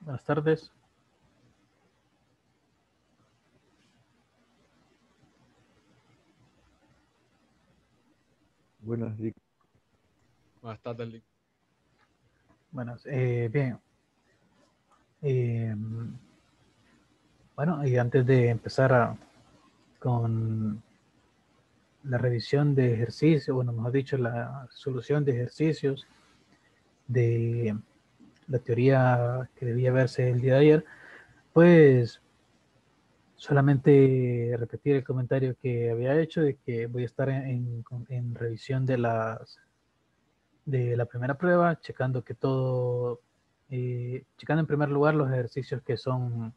Buenas tardes. Buenas, Lick. Buenas tardes, Lick. Buenas, eh, bien. Eh, bueno, y antes de empezar a- con la revisión de ejercicios, bueno, mejor dicho, la solución de ejercicios de la teoría que debía verse el día de ayer, pues solamente repetir el comentario que había hecho de que voy a estar en, en- revisión de las de la primera prueba, checando que todo, eh, checando en primer lugar los ejercicios que son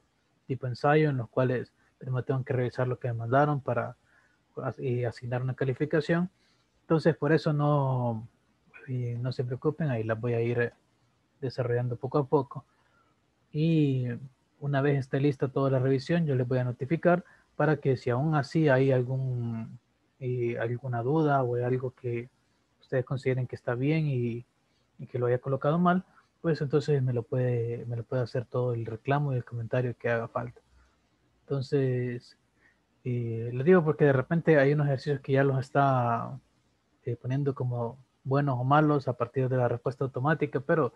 tipo ensayo, en los cuales primero tengo que revisar lo que me mandaron para y asignar una calificación. Entonces, por eso no, eh, no se preocupen, ahí las voy a ir eh, desarrollando poco a poco. Y una vez esté lista toda la revisión, yo les voy a notificar para que si aún así hay algún, eh, alguna duda o hay algo que ustedes consideren que está bien y, y que lo haya colocado mal, pues entonces me lo puede, me lo puede hacer todo el reclamo y el comentario que haga falta. Entonces, eh, lo digo porque de repente hay unos ejercicios que ya los está eh, poniendo como buenos o malos a partir de la respuesta automática, pero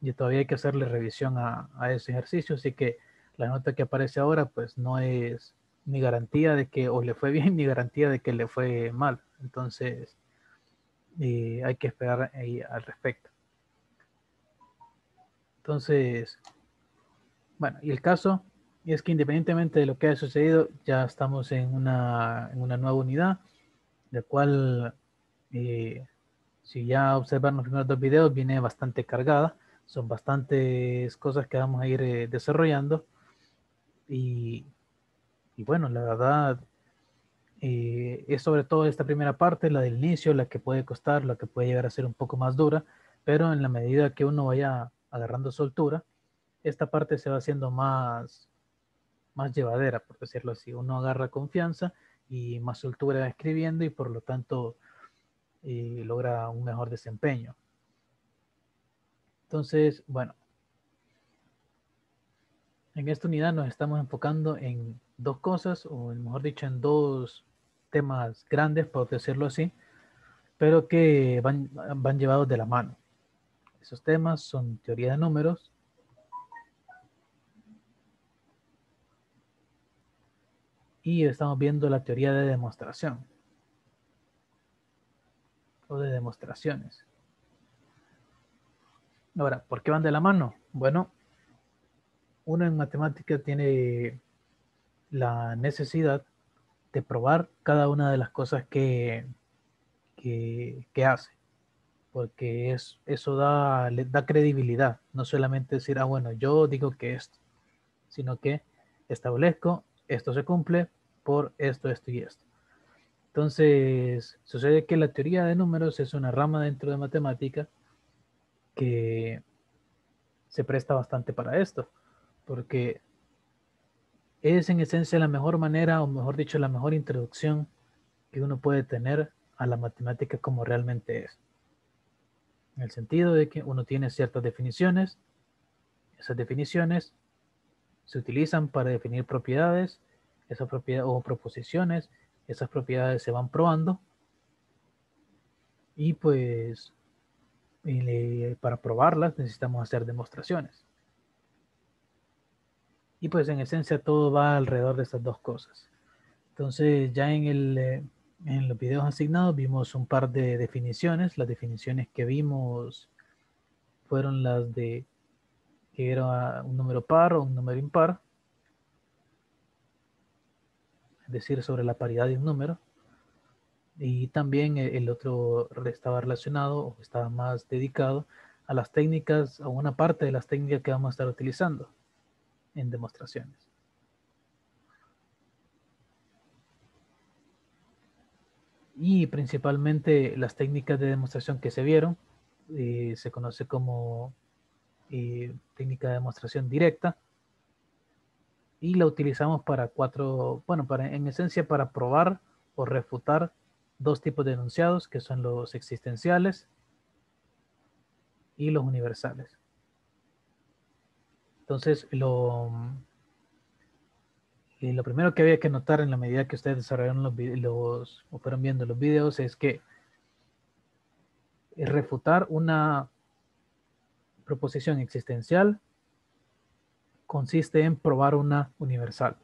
y todavía hay que hacerle revisión a, ese ejercicio, así que la nota que aparece ahora pues no es ni garantía de que o le fue bien ni garantía de que le fue mal. Entonces, eh, hay que esperar ahí al respecto. Entonces, bueno, y el caso es que independientemente de lo que haya sucedido, ya estamos en una, en una nueva unidad, la cual, eh, si ya observan los primeros dos videos, viene bastante cargada. Son bastantes cosas que vamos a ir eh, desarrollando. Y, y bueno, la verdad, eh, es sobre todo esta primera parte, la del inicio, la que puede costar, la que puede llegar a ser un poco más dura, pero en la medida que uno vaya agarrando soltura, esta parte se va haciendo más, más llevadera, por decirlo así. Uno agarra confianza y más soltura escribiendo y por lo tanto eh, logra un mejor desempeño. Entonces, bueno, en esta unidad nos estamos enfocando en dos cosas, o mejor dicho, en dos temas grandes, por decirlo así, pero que van, van llevados de la mano. Esos temas son teoría de números, y estamos viendo la teoría de demostración o de demostraciones. Ahora, ¿por qué van de la mano? Bueno, uno en matemática tiene la necesidad de probar cada una de las cosas que, que, hace, porque es, eso da, da credibilidad, no solamente decir, ah, bueno, yo digo que esto, sino que establezco, esto se cumple por esto, esto y esto. Entonces, sucede que la teoría de números es una rama dentro de matemática que se presta bastante para esto, porque es en esencia la mejor manera, o mejor dicho, la mejor introducción que uno puede tener a la matemática como realmente es. En el sentido de que uno tiene ciertas definiciones, esas definiciones se utilizan para definir propiedades, esas propiedades o proposiciones, esas propiedades se van probando y pues y para probarlas necesitamos hacer demostraciones. Y pues en esencia todo va alrededor de estas dos cosas. Entonces ya en, el, eh, en los videos asignados vimos un par de definiciones. Las definiciones que vimos fueron las de que era un número par o un número impar. Es decir, sobre la paridad de un número. Y también el otro estaba relacionado o estaba más dedicado a las técnicas, a una parte de las técnicas que vamos a estar utilizando en demostraciones. Y principalmente las técnicas de demostración que se vieron eh, se conoce como eh, técnica de demostración directa y la utilizamos para cuatro, bueno, para, en esencia para probar o refutar dos tipos de enunciados que son los existenciales y los universales. Entonces, lo, lo primero que había que notar en la medida que ustedes desarrollaron los, los o fueron viendo los videos es que refutar una proposición existencial consiste en probar una universal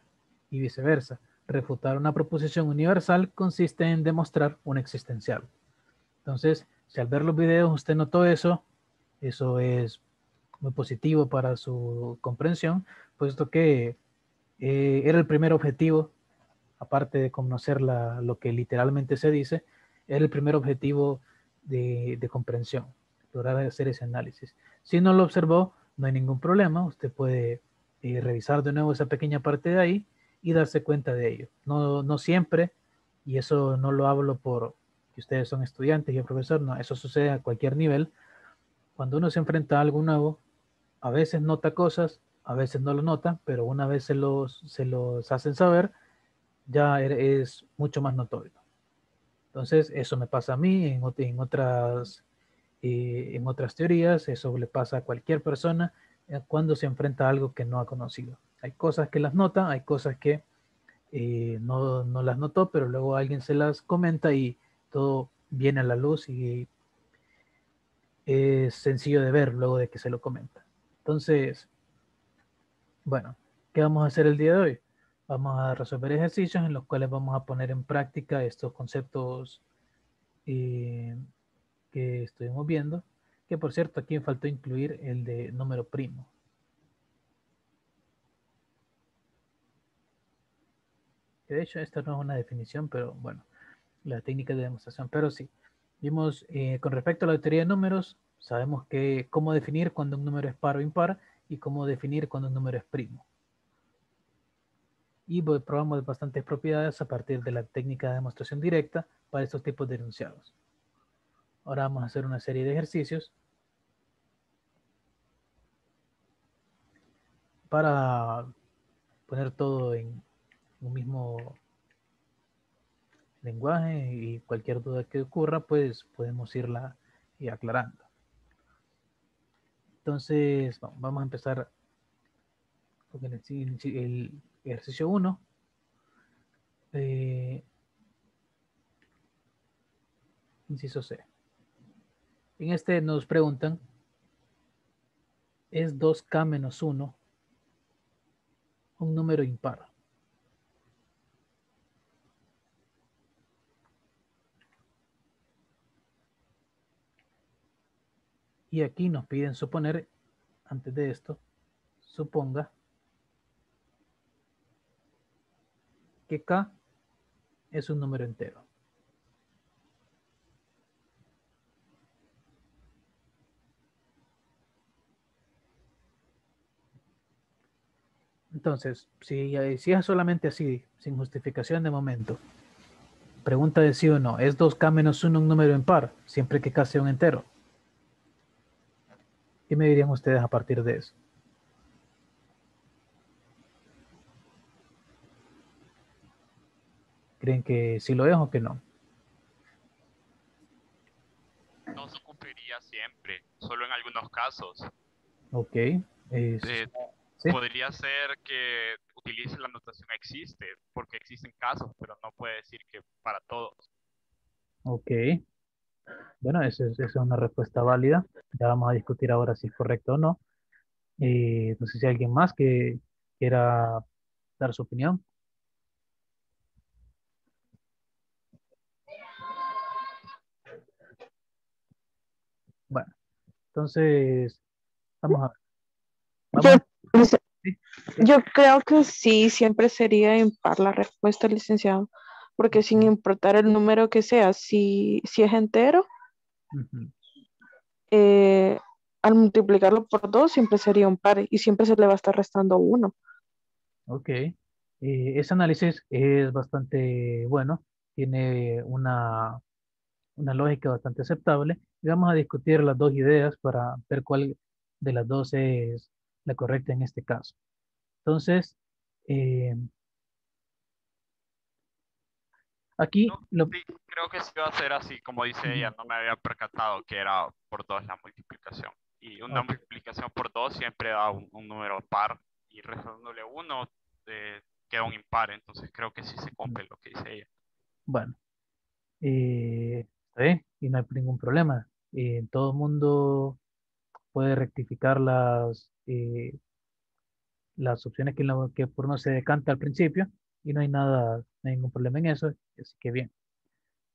y viceversa. Refutar una proposición universal consiste en demostrar una existencial. Entonces, si al ver los videos usted notó eso, eso es muy positivo para su comprensión, puesto que eh, era el primer objetivo, aparte de conocer lo que literalmente se dice, era el primer objetivo de, comprensión, lograr hacer ese análisis. Si no lo observó, no hay ningún problema, usted puede eh, revisar de nuevo esa pequeña parte de ahí y darse cuenta de ello. No, no siempre, y eso no lo hablo por que ustedes son estudiantes y el profesor, no, eso sucede a cualquier nivel. Cuando uno se enfrenta a algo nuevo, a veces nota cosas, a veces no lo nota, pero una vez se los, se los hacen saber, ya er, es mucho más notorio. Entonces, eso me pasa a mí en, en otras, eh, en otras teorías, eso le pasa a cualquier persona eh, cuando se enfrenta a algo que no ha conocido. Hay cosas que las nota, hay cosas que eh, no, no, las notó, pero luego alguien se las comenta y todo viene a la luz y es sencillo de ver luego de que se lo comenta. Entonces, bueno, ¿qué vamos a hacer el día de hoy? Vamos a resolver ejercicios en los cuales vamos a poner en práctica estos conceptos eh, que estuvimos viendo. Que por cierto, aquí faltó incluir el de número primo. De hecho, esta no es una definición, pero bueno, la técnica de demostración. Pero sí, vimos eh, con respecto a la teoría de números, sabemos que cómo definir cuando un número es par o impar y cómo definir cuando un número es primo. Y pues, probamos bastantes propiedades a partir de la técnica de demostración directa para estos tipos de enunciados. Ahora vamos a hacer una serie de ejercicios para poner todo en mismo lenguaje y cualquier duda que ocurra, pues podemos irla aclarando. Entonces, vamos a empezar con el, ejercicio 1. Eh, inciso C. En este nos preguntan, ¿es 2K menos 1 un número impar? Y aquí nos piden suponer, antes de esto, suponga que K es un número entero. Entonces, si, es solamente así, sin justificación de momento, pregunta de sí o no, ¿es 2K menos 1 un número impar, siempre que K sea un entero? ¿Qué me dirían ustedes a partir de eso? ¿Creen que sí lo es o que no? No se cumpliría siempre, solo en algunos casos. Ok. Eh, podría ser que utilice la notación existe, porque existen casos, pero no puede decir que para todos. Ok. Bueno, esa es, una respuesta válida. Ya vamos a discutir ahora si es correcto o no. Eh, no sé si hay alguien más que quiera dar su opinión. Bueno, entonces, vamos a ver. Yo, creo que sí, siempre sería impar la respuesta, licenciado porque sin importar el número que sea, si, si es entero, eh, al multiplicarlo por dos siempre sería un par y siempre se le va a estar restando uno. Ok. Eh, ese análisis es bastante bueno, tiene una, una lógica bastante aceptable y vamos a discutir las dos ideas para ver cuál de las dos es la correcta en este caso. Entonces, eh, Aquí lo... creo que sí va a ser así, como dice ella, no me había percatado que era por dos la multiplicación. Y una multiplicación por 2 siempre da un, número par y restándole 1 eh, queda un impar. Entonces creo que sí se cumple lo que dice ella. Bueno, eh, bien y no hay ningún problema. Eh, todo el mundo puede rectificar las, eh, las opciones que, que por uno se decanta al principio y no hay nada, no hay ningún problema en eso, así que bien.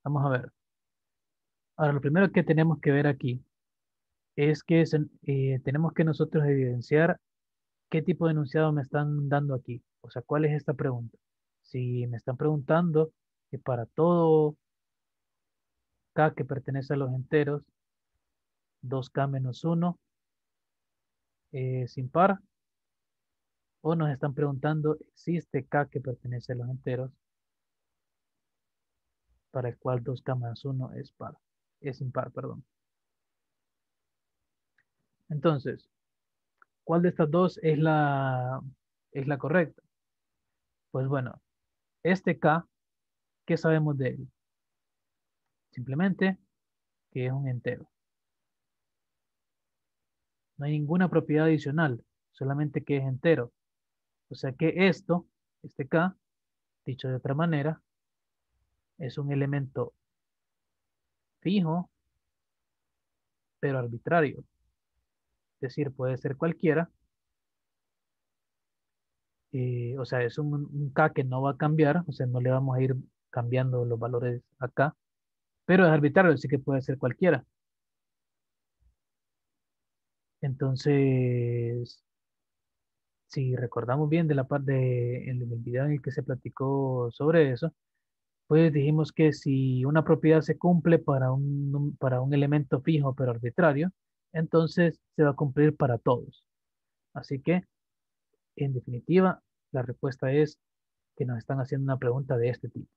Vamos a ver. Ahora, lo primero que tenemos que ver aquí es que eh, tenemos que nosotros evidenciar qué tipo de enunciado me están dando aquí. O sea, ¿cuál es esta pregunta? Si me están preguntando que para todo K que pertenece a los enteros, 2K menos 1 es impar, o nos están preguntando, ¿existe K que pertenece a los enteros? Para el cual 2K más 1 es par, es impar, perdón. Entonces, ¿cuál de estas dos es la, es la correcta? Pues bueno, este K, ¿qué sabemos de él? Simplemente que es un entero. No hay ninguna propiedad adicional, solamente que es entero. O sea que esto, este K, dicho de otra manera, es un elemento fijo, pero arbitrario. Es decir, puede ser cualquiera. Eh, o sea, es un, un, K que no va a cambiar, o sea, no le vamos a ir cambiando los valores acá, pero es arbitrario, así que puede ser cualquiera. Entonces, si recordamos bien de la parte en el video en el que se platicó sobre eso, pues dijimos que si una propiedad se cumple para un, para un elemento fijo pero arbitrario, entonces se va a cumplir para todos. Así que, en definitiva, la respuesta es que nos están haciendo una pregunta de este tipo.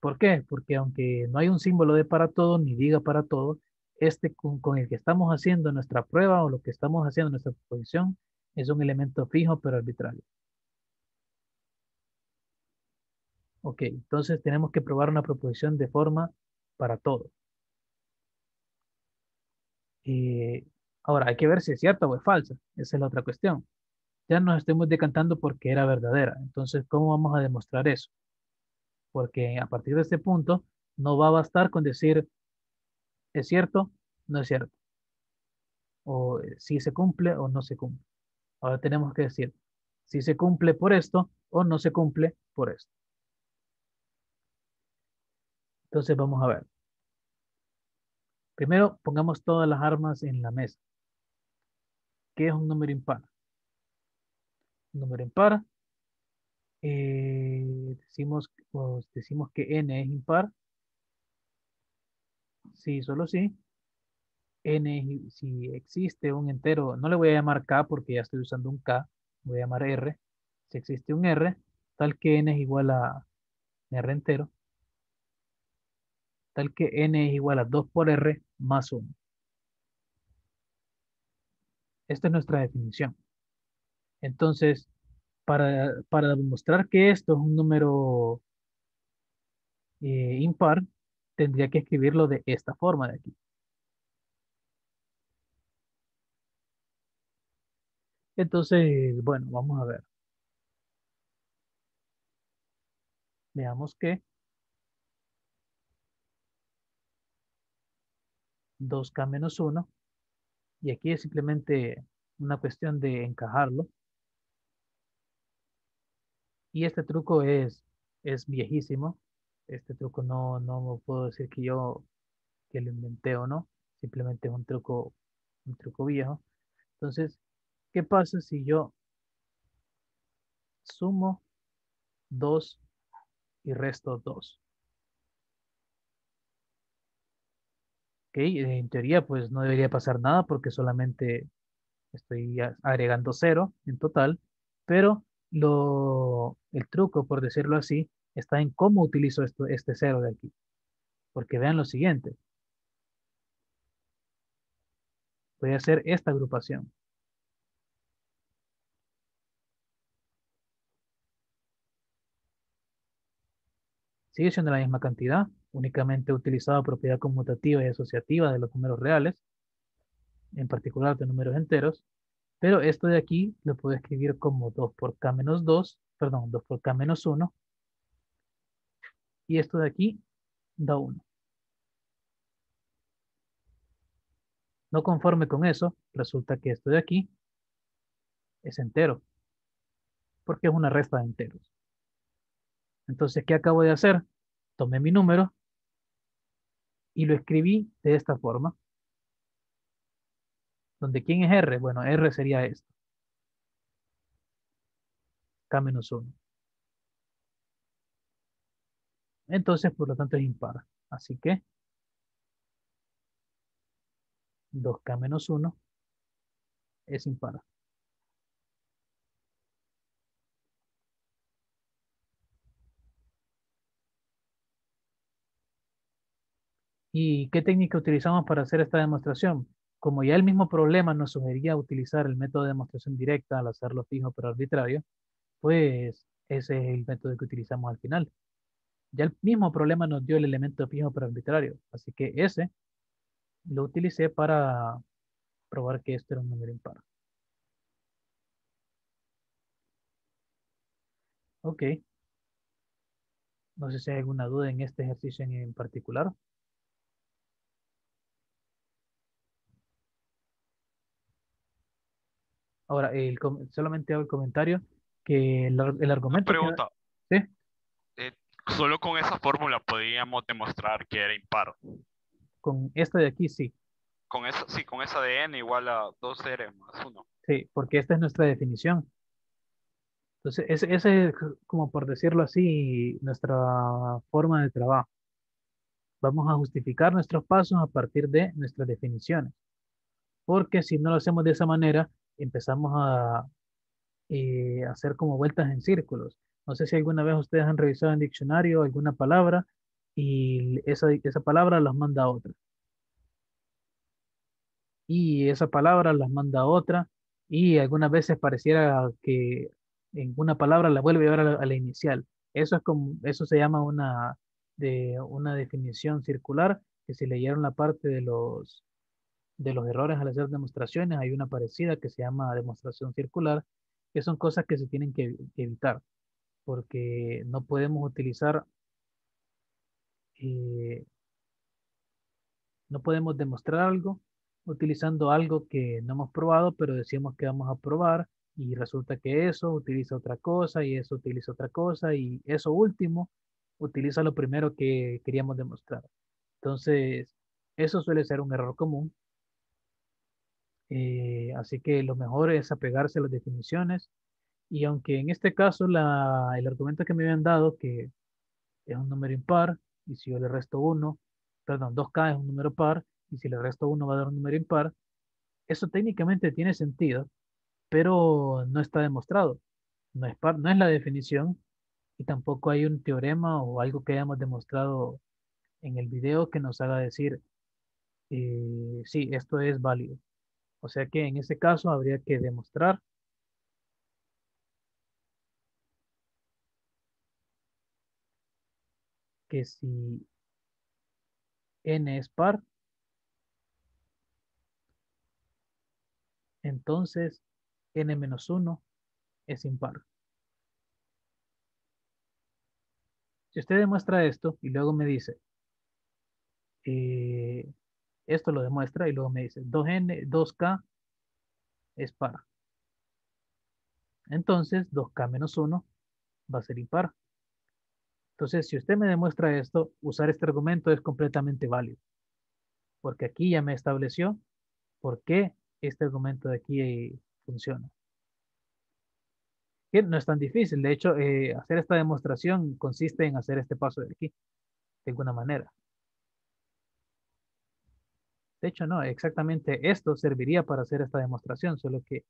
¿Por qué? Porque aunque no hay un símbolo de para todo ni diga para todo, este con, con el que estamos haciendo nuestra prueba o lo que estamos haciendo en nuestra proposición es un elemento fijo pero arbitrario. Ok, entonces tenemos que probar una proposición de forma para todo. Eh, ahora, hay que ver si es cierta o es falsa. Esa es la otra cuestión. Ya nos estemos decantando porque era verdadera. Entonces, ¿cómo vamos a demostrar eso? Porque a partir de este punto, no va a bastar con decir, ¿es cierto? No es cierto. O eh, si se cumple o no se cumple. Ahora tenemos que decir si se cumple por esto o no se cumple por esto. Entonces vamos a ver. Primero pongamos todas las armas en la mesa. ¿Qué es un número impar? Un número impar. Eh, decimos, pues, decimos que n es impar. Sí, solo sí n, si existe un entero, no le voy a llamar k porque ya estoy usando un k, voy a llamar r. Si existe un r, tal que n es igual a r entero, tal que n es igual a 2 por r más 1. Esta es nuestra definición. Entonces, para, demostrar que esto es un número eh, impar, tendría que escribirlo de esta forma de aquí. Entonces, bueno, vamos a ver. Veamos que 2K menos 1. Y aquí es simplemente una cuestión de encajarlo. Y este truco es, es viejísimo. Este truco no, no puedo decir que yo que lo inventé o no. Simplemente es un truco, un truco viejo. Entonces, ¿Qué pasa si yo sumo 2 y resto 2? Ok, en teoría pues no debería pasar nada porque solamente estoy agregando 0 en total, pero lo, el truco, por decirlo así, está en cómo utilizo esto, este 0 de aquí. Porque vean lo siguiente. Voy a hacer esta agrupación. Sigue siendo la misma cantidad, únicamente he utilizado propiedad conmutativa y asociativa de los números reales. en particular de números enteros, pero esto de aquí lo puedo escribir como 2 por k menos 2, perdón, 2 por k menos 1, y esto de aquí da 1. No conforme con eso, resulta que esto de aquí es entero, porque es una resta de enteros. Entonces, ¿qué acabo de hacer? Tomé mi número y lo escribí de esta forma. Donde ¿quién es R? Bueno, R sería esto. K menos 1. Entonces, por lo tanto, es impar. Así que 2K menos 1 es impar. ¿Y qué técnica utilizamos para hacer esta demostración? Como ya el mismo problema nos sugería utilizar el método de demostración directa al hacerlo fijo pero arbitrario, pues ese es el método que utilizamos al final. Ya el mismo problema nos dio el elemento fijo pero arbitrario, así que ese lo utilicé para probar que esto era un número impar. Ok. No sé si hay alguna duda en este ejercicio en particular. Ahora, el, solamente hago el comentario que el, argumento... Pregunta. ¿Sí? Eh, solo con esa fórmula podríamos demostrar que era impar. Con esta de aquí, sí. Con esa, sí, con esa de n igual a 2r más 1. Sí, porque esta es nuestra definición. Entonces, ese, ese es, como por decirlo así, nuestra forma de trabajo. Vamos a justificar nuestros pasos a partir de nuestras definiciones. Porque si no lo hacemos de esa manera, empezamos a eh, hacer como vueltas en círculos. No sé si alguna vez ustedes han revisado en diccionario alguna palabra y esa, esa palabra las manda a otra. Y esa palabra las manda a otra y algunas veces pareciera que en una palabra la vuelve a a la, inicial. Eso es como, eso se llama una, de, una definición circular que si leyeron la parte de los de los errores al hacer demostraciones, hay una parecida que se llama demostración circular, que son cosas que se tienen que, evitar, porque no podemos utilizar, eh, no podemos demostrar algo utilizando algo que no hemos probado, pero decimos que vamos a probar y resulta que eso utiliza otra cosa y eso utiliza otra cosa y eso último utiliza lo primero que queríamos demostrar. Entonces, eso suele ser un error común eh, así que lo mejor es apegarse a las definiciones. Y aunque en este caso la, el argumento que me habían dado, que es un número impar, y si yo le resto 1, perdón, 2K es un número par, y si le resto 1 va a dar un número impar, eso técnicamente tiene sentido, pero no está demostrado. No es, par, no es la definición, y tampoco hay un teorema o algo que hayamos demostrado en el video que nos haga decir, eh, sí, esto es válido. O sea que en ese caso habría que demostrar que si n es par, entonces n menos 1 es impar. Si usted demuestra esto y luego me dice, eh, esto lo demuestra y luego me dice 2n, 2k es par. Entonces 2k menos 1 va a ser impar. Entonces, si usted me demuestra esto, usar este argumento es completamente válido. Porque aquí ya me estableció por qué este argumento de aquí funciona. Que no es tan difícil. De hecho, eh, hacer esta demostración consiste en hacer este paso de aquí, de alguna manera. De hecho, no, exactamente esto serviría para hacer esta demostración, solo que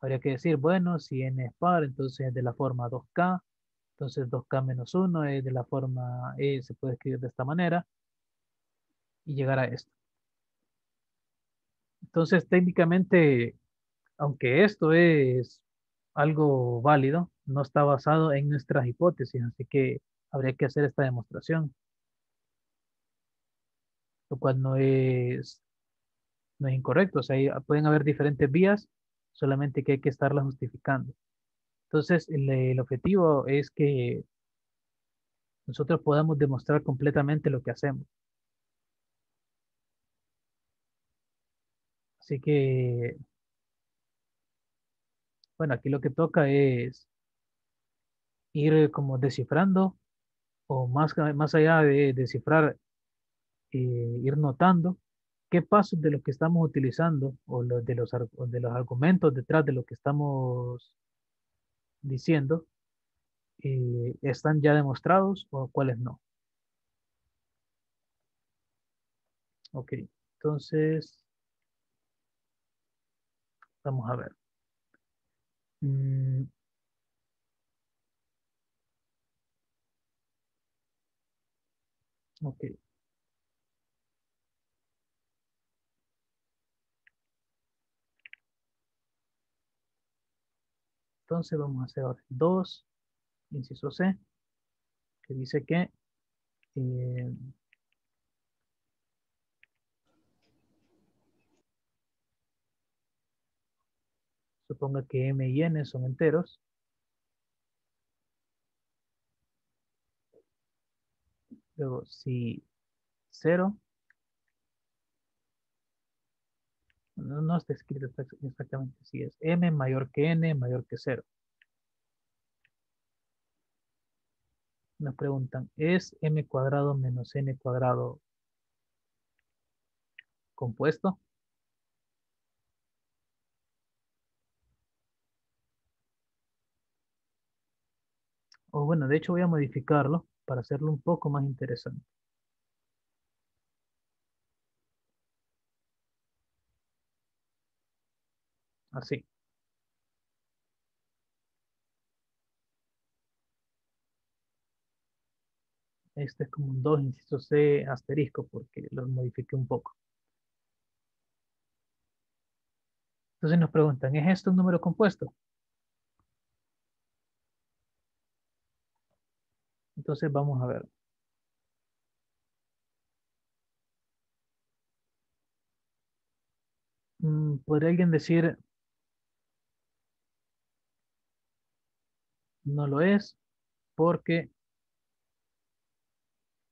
habría que decir, bueno, si n es par, entonces es de la forma 2k, entonces 2k menos 1 es de la forma e, se puede escribir de esta manera, y llegar a esto. Entonces, técnicamente, aunque esto es algo válido, no está basado en nuestras hipótesis, así que habría que hacer esta demostración lo cual no es, no es incorrecto. O sea, pueden haber diferentes vías, solamente que hay que estarlas justificando. Entonces, el, objetivo es que nosotros podamos demostrar completamente lo que hacemos. Así que, bueno, aquí lo que toca es ir como descifrando o más, más allá de descifrar, eh, ir notando qué pasos de los que estamos utilizando o de, los, de los argumentos detrás de lo que estamos diciendo eh, están ya demostrados o cuáles no. Ok, entonces vamos a ver. Mm. Ok. Entonces vamos a hacer ahora 2, inciso C, que dice que eh, suponga que M y N son enteros. Luego, si 0 no, está escrito exactamente si es m mayor que n mayor que 0. Nos preguntan, ¿es m cuadrado menos n cuadrado compuesto? O bueno, de hecho voy a modificarlo para hacerlo un poco más interesante. Así. Este es como un 2, inciso C, asterisco, porque lo modifiqué un poco. Entonces nos preguntan, ¿es esto un número compuesto? Entonces vamos a ver. Mm, ¿Podría alguien decir no lo es porque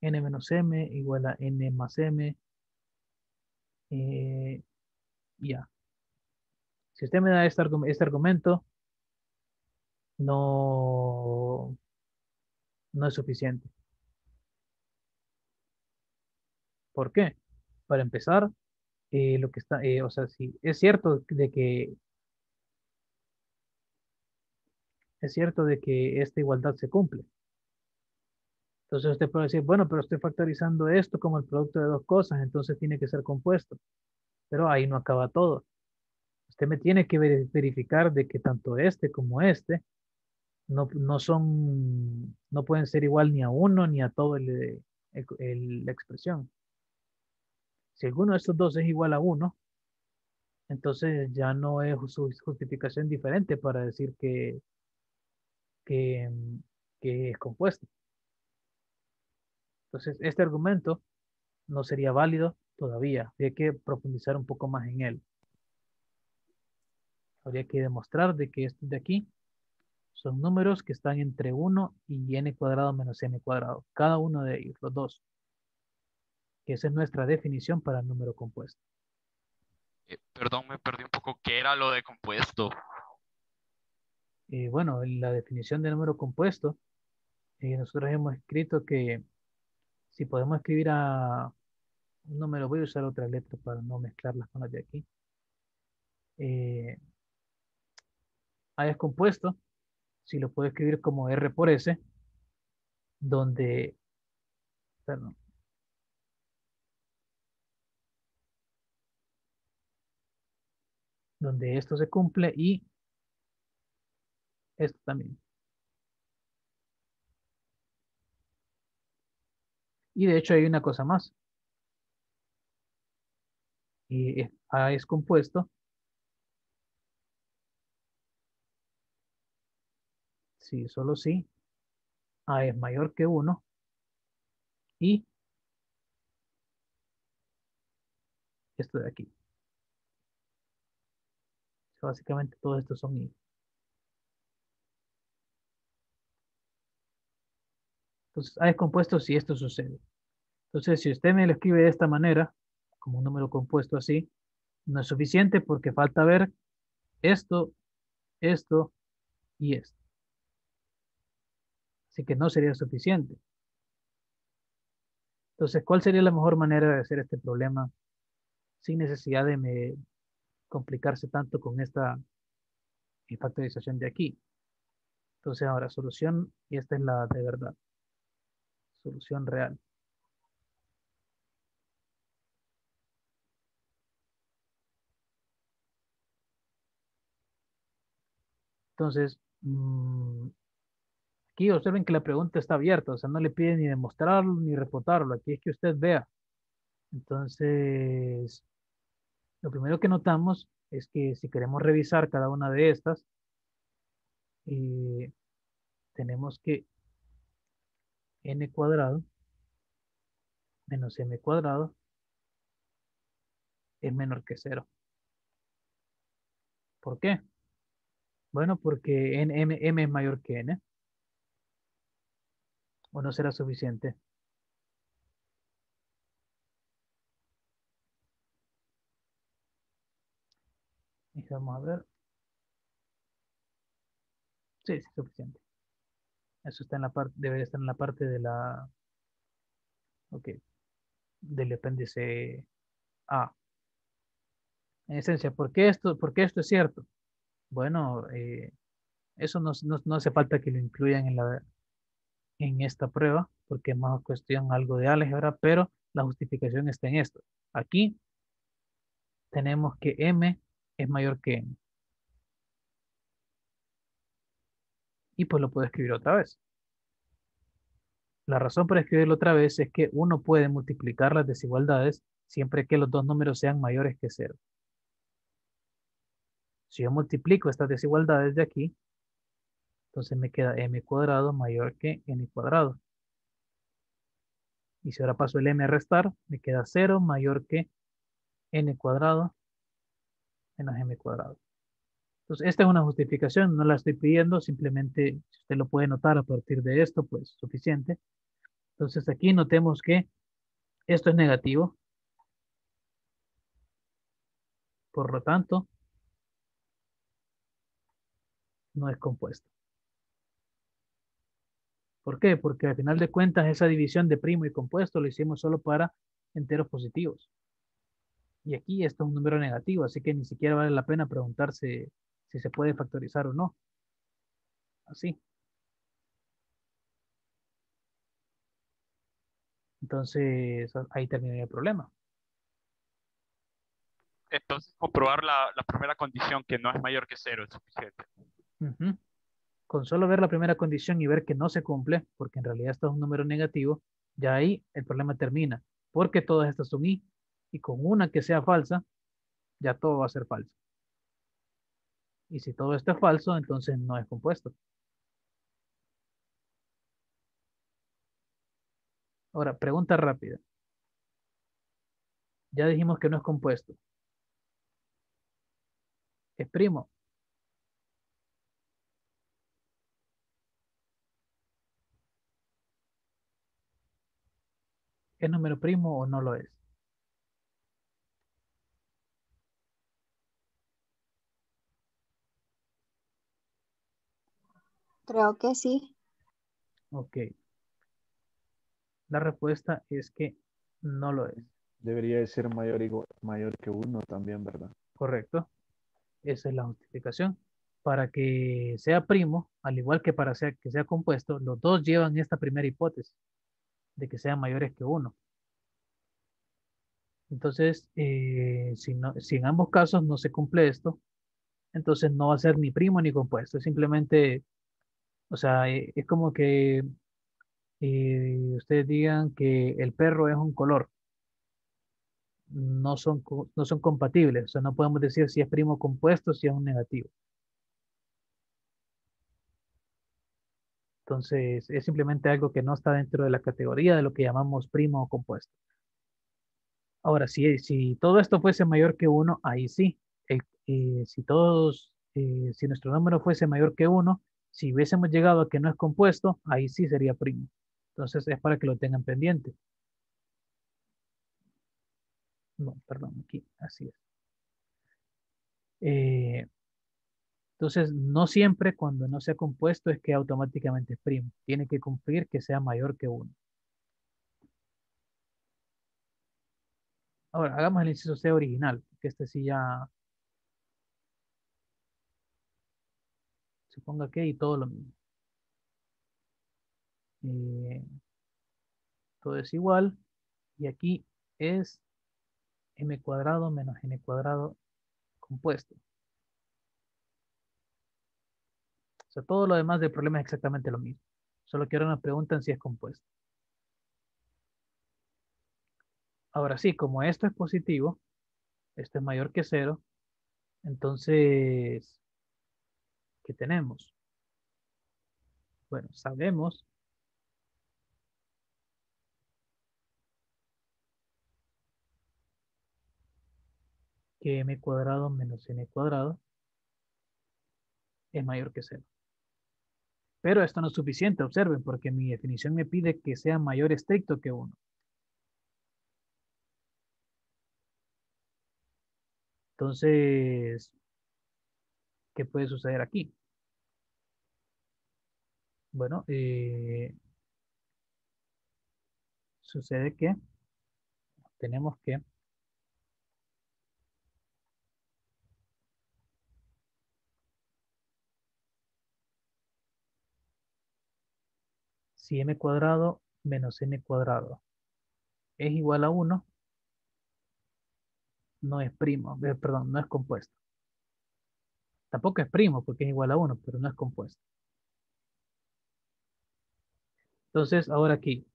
n menos m igual a n más m. Eh, ya. Si usted me da este, este, argumento, no, no es suficiente. ¿Por qué? Para empezar, eh, lo que está, eh, o sea, si es cierto de que es cierto de que esta igualdad se cumple. Entonces usted puede decir, bueno, pero estoy factorizando esto como el producto de dos cosas, entonces tiene que ser compuesto. Pero ahí no acaba todo. Usted me tiene que verificar de que tanto este como este no, son, no pueden ser igual ni a uno ni a todo el, la expresión. Si alguno de estos dos es igual a uno, entonces ya no es justificación diferente para decir que que, es compuesto. Entonces, este argumento no sería válido todavía. Habría que profundizar un poco más en él. Habría que demostrar de que estos de aquí son números que están entre 1 y n cuadrado menos n cuadrado. Cada uno de ellos, los dos. Que esa es nuestra definición para el número compuesto. Eh, perdón, me perdí un poco. ¿Qué era lo de compuesto? Eh, bueno, en la definición de número compuesto, eh, nosotros hemos escrito que si podemos escribir a un número, voy a usar otra letra para no mezclarlas con las de aquí. Eh, A es compuesto, si lo puedo escribir como R por S, donde, perdón, donde esto se cumple y esto también. Y de hecho hay una cosa más. Y A es compuesto. Sí, solo sí. A es mayor que 1. Y esto de aquí. Básicamente todo esto son I. Entonces, A es compuesto si esto sucede. Entonces, si usted me lo escribe de esta manera, como un número compuesto así, no es suficiente porque falta ver esto, esto y esto. Así que no sería suficiente. Entonces, ¿cuál sería la mejor manera de hacer este problema sin necesidad de me complicarse tanto con esta factorización de aquí? Entonces, ahora, solución, y esta es la de verdad. Solución real. Entonces, mm, aquí observen que la pregunta está abierta, o sea, no le pide ni demostrarlo ni refutarlo, aquí es que usted vea. Entonces, lo primero que notamos es que si queremos revisar cada una de estas, eh, tenemos que n cuadrado menos m cuadrado es menor que cero. ¿Por qué? Bueno, porque n, m, es mayor que n. ¿O no será suficiente? Vamos a ver. Sí, sí, suficiente. Eso está en la parte, debería estar en la parte de la, ok, del apéndice A. En esencia, ¿por qué esto, esto es cierto? Bueno, eh, eso no, hace falta que lo incluyan en, la, en esta prueba, porque es más cuestión algo de álgebra, pero la justificación está en esto. Aquí tenemos que m es mayor que n. Y pues lo puedo escribir otra vez. La razón por escribirlo otra vez es que uno puede multiplicar las desigualdades siempre que los dos números sean mayores que cero. Si yo multiplico estas desigualdades de aquí, entonces me queda m cuadrado mayor que n cuadrado. Y si ahora paso el m a restar, me queda 0 mayor que n cuadrado menos m cuadrado. Entonces, esta es una justificación, no la estoy pidiendo, simplemente si usted lo puede notar a partir de esto, pues suficiente. Entonces, aquí notemos que esto es negativo. Por lo tanto, no es compuesto. ¿Por qué? Porque al final de cuentas esa división de primo y compuesto lo hicimos solo para enteros positivos. Y aquí esto es un número negativo, así que ni siquiera vale la pena preguntarse si se puede factorizar o no. Así. Entonces, ahí termina el problema. Entonces, comprobar la, la primera condición que no es mayor que cero es suficiente. Con solo ver la primera condición y ver que no se cumple, porque en realidad esto es un número negativo, ya ahí el problema termina, porque todas estas son i, y con una que sea falsa, ya todo va a ser falso. Y si todo esto es falso, entonces no es compuesto. Ahora, pregunta rápida. Ya dijimos que no es compuesto. ¿Es primo? ¿Es número primo o no lo es? Creo que sí. Ok. La respuesta es que no lo es. Debería ser mayor, mayor que uno también, ¿verdad? Correcto. Esa es la justificación. Para que sea primo, al igual que para que sea compuesto, los dos llevan esta primera hipótesis de que sean mayores que uno. Entonces, eh, si, si en ambos casos no se cumple esto, entonces no va a ser ni primo ni compuesto. Es simplemente, o sea, eh, es como que eh, ustedes digan que el perro es un color. No son, no son compatibles. O sea, no podemos decir si es primo compuesto o si es un negativo. Entonces, es simplemente algo que no está dentro de la categoría de lo que llamamos primo o compuesto. Ahora, si, si todo esto fuese mayor que uno, ahí sí, eh, si todos, si nuestro número fuese mayor que 1, si hubiésemos llegado a que no es compuesto, ahí sí sería primo. Entonces es para que lo tengan pendiente. No, perdón, aquí, así es. Eh, entonces, no siempre cuando no sea compuesto es que automáticamente es primo. Tiene que cumplir que sea mayor que 1. Ahora, hagamos el inciso C original, que este sí ya ponga que y todo lo mismo. Eh, todo es igual y aquí es m cuadrado menos n cuadrado compuesto. O sea, todo lo demás del problema es exactamente lo mismo. Solo que ahora nos preguntan si es compuesto. Ahora sí, como esto es positivo, esto es mayor que cero, entonces, ¿qué tenemos? Bueno, sabemos que m cuadrado menos n cuadrado es mayor que cero. Pero esto no es suficiente, observen, porque mi definición me pide que sea mayor estricto que 1. Entonces, ¿qué puede suceder aquí? Bueno, eh, sucede que tenemos que si m cuadrado menos n cuadrado es igual a 1, no es primo, eh, perdón, no es compuesto. Tampoco es primo porque es igual a 1, pero no es compuesto. Entonces, ahora aquí.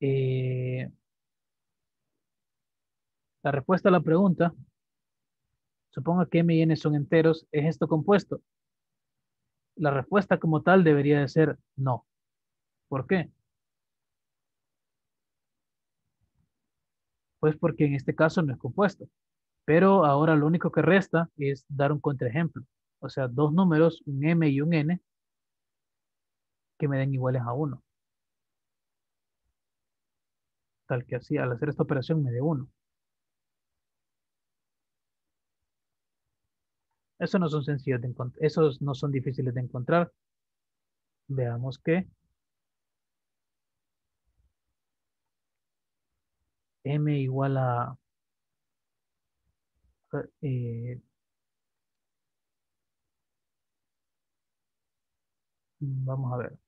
Eh, la respuesta a la pregunta, supongo que m y n son enteros, ¿es esto compuesto? La respuesta como tal debería de ser no. ¿Por qué? Pues porque en este caso no es compuesto. Pero ahora lo único que resta es dar un contraejemplo. O sea, dos números, un m y un n, que me den iguales a 1. Tal que así, al hacer esta operación me dé 1. Esos no son sencillos de encontrar. Esos no son difíciles de encontrar. Veamos que m igual a eh, vamos a ver.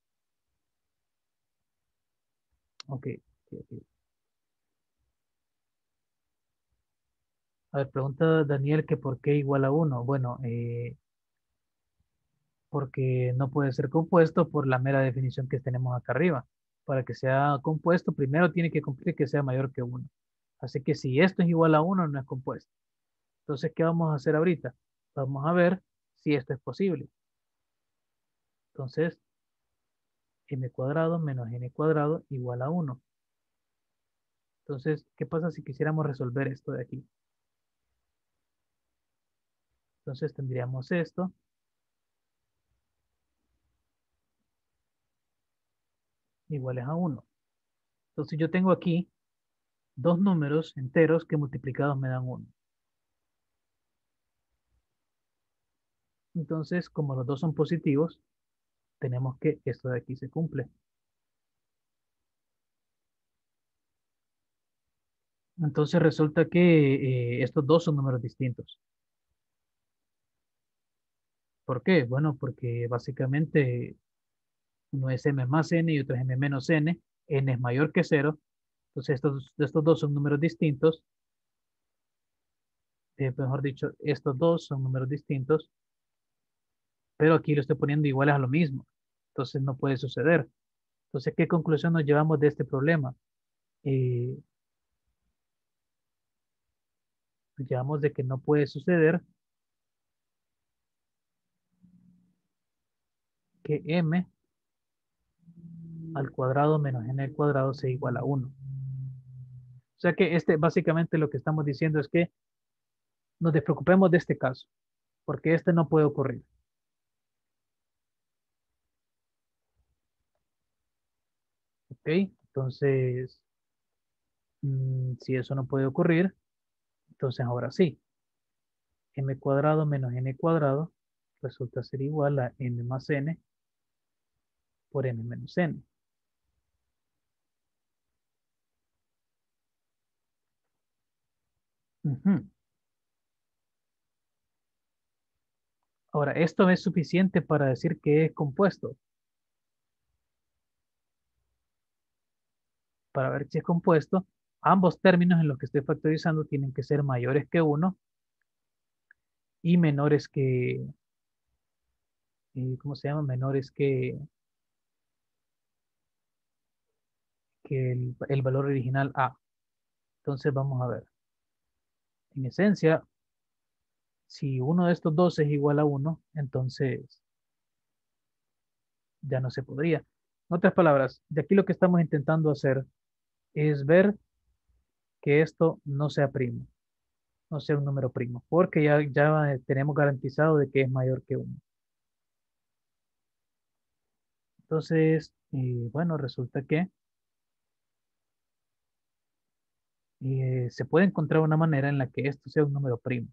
Ok. A ver, pregunta Daniel que por qué igual a 1. Bueno, eh, porque no puede ser compuesto por la mera definición que tenemos acá arriba para que sea compuesto, primero tiene que cumplir que sea mayor que 1. Así que si esto es igual a 1, no es compuesto. Entonces, ¿qué vamos a hacer ahorita? Vamos a ver si esto es posible. Entonces, m cuadrado menos n cuadrado igual a 1. Entonces, ¿qué pasa si quisiéramos resolver esto de aquí? Entonces tendríamos esto iguales a 1. Entonces yo tengo aquí dos números enteros que multiplicados me dan 1. Entonces, como los dos son positivos, tenemos que esto de aquí se cumple. Entonces resulta que eh, estos dos son números distintos. ¿Por qué? Bueno, porque básicamente uno es m más n y otro es m menos n, n es mayor que 0, entonces estos, estos dos son números distintos, eh, mejor dicho, estos dos son números distintos, pero aquí lo estoy poniendo iguales a lo mismo, entonces no puede suceder. Entonces, ¿qué conclusión nos llevamos de este problema? Eh, llevamos de que no puede suceder que m al cuadrado menos n al cuadrado sea igual a 1. O sea que este, básicamente lo que estamos diciendo es que nos despreocupemos de este caso. porque este no puede ocurrir. Ok, entonces, mm, si eso no puede ocurrir, entonces ahora sí. m cuadrado menos n cuadrado resulta ser igual a m más n por m menos n. Ahora, esto es suficiente para decir que es compuesto. Para ver si es compuesto, ambos términos en los que estoy factorizando tienen que ser mayores que 1 y menores que, eh, ¿cómo se llama? Menores que, el valor original A. Entonces vamos a ver. En esencia, si uno de estos dos es igual a 1, entonces ya no se podría. En otras palabras, de aquí lo que estamos intentando hacer es ver que esto no sea primo, no sea un número primo, porque ya, ya tenemos garantizado de que es mayor que 1. Entonces, eh, bueno, resulta que eh, se puede encontrar una manera en la que esto sea un número primo.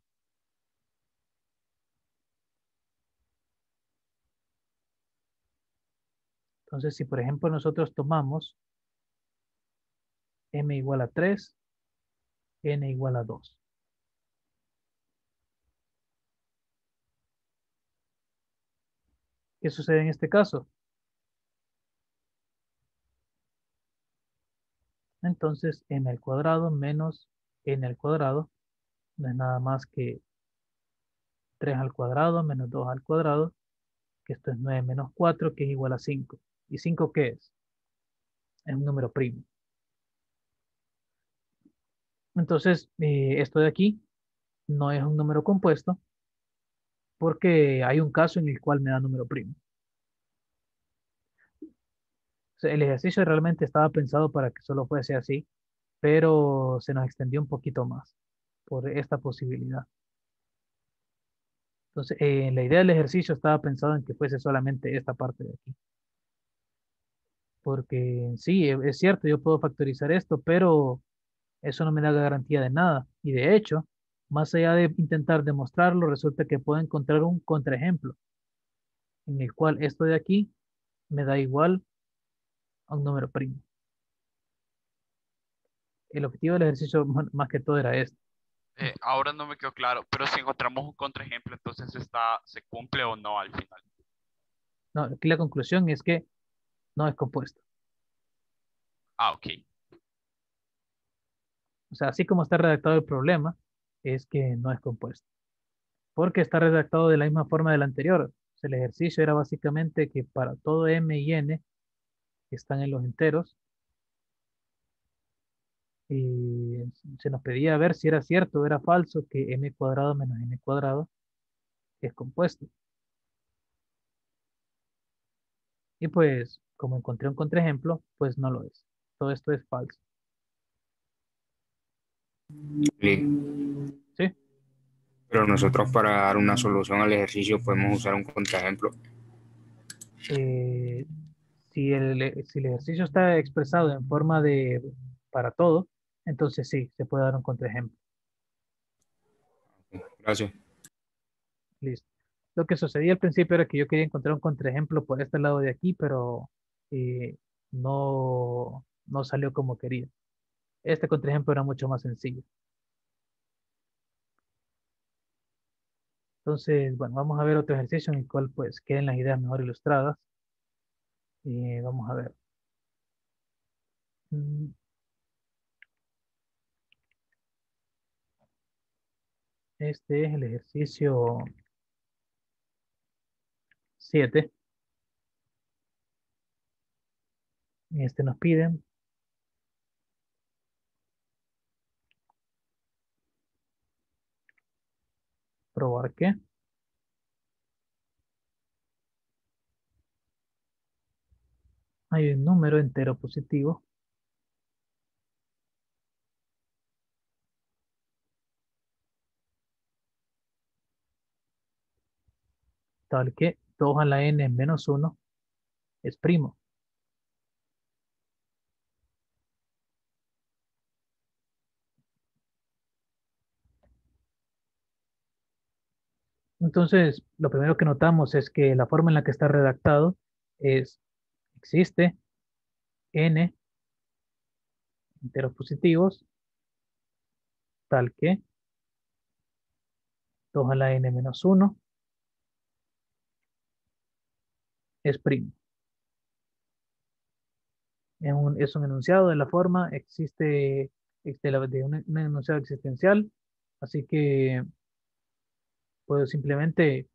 Entonces, si por ejemplo nosotros tomamos m igual a 3, n igual a 2. ¿Qué sucede en este caso? Entonces, m al cuadrado menos n al cuadrado no es nada más que 3 al cuadrado menos 2 al cuadrado, que esto es 9 menos 4, que es igual a 5. ¿Y 5 qué es? Es un número primo. Entonces, eh, esto de aquí no es un número compuesto porque hay un caso en el cual me da número primo. El ejercicio realmente estaba pensado para que solo fuese así, pero se nos extendió un poquito más por esta posibilidad. Entonces, eh, la idea del ejercicio estaba pensado en que fuese solamente esta parte de aquí porque sí, e, es cierto, yo puedo factorizar esto, pero eso no me da garantía de nada. Y de hecho, más allá de intentar demostrarlo, resulta que puedo encontrar un contraejemplo en el cual esto de aquí me da igual a un número primo. El objetivo del ejercicio más que todo era esto. Eh, ahora no me quedó claro, pero si encontramos un contraejemplo, entonces está, ¿se cumple o no al final? No, aquí la conclusión es que no es compuesto. Ah, ok. O sea, así como está redactado el problema, es que no es compuesto. Porque está redactado de la misma forma del anterior. el ejercicio era básicamente que para todo m y n que están en los enteros, y se nos pedía ver si era cierto o era falso que m cuadrado menos n cuadrado es compuesto. Y pues como encontré un contraejemplo, pues no lo es. Todo esto es falso. Sí. Pero nosotros para dar una solución al ejercicio podemos usar un contraejemplo. Eh, si, el, si el ejercicio está expresado en forma de para todo, entonces sí, se puede dar un contraejemplo. Gracias. Listo. Lo que sucedía al principio era que yo quería encontrar un contraejemplo por este lado de aquí, pero eh, no, no salió como quería. Este contraejemplo era mucho más sencillo. Entonces, bueno, vamos a ver otro ejercicio en el cual pues queden las ideas mejor ilustradas. Eh, vamos a ver. Mm. Este es el ejercicio 7. Este nos piden probar que hay un número entero positivo tal que 2 a la n menos 1 es primo. Entonces, lo primero que notamos es que la forma en la que está redactado es, existe n enteros positivos, tal que 2 a la n menos 1 es primo. Es un, es un enunciado de la forma, existe, de un, un enunciado existencial, así que puedo simplemente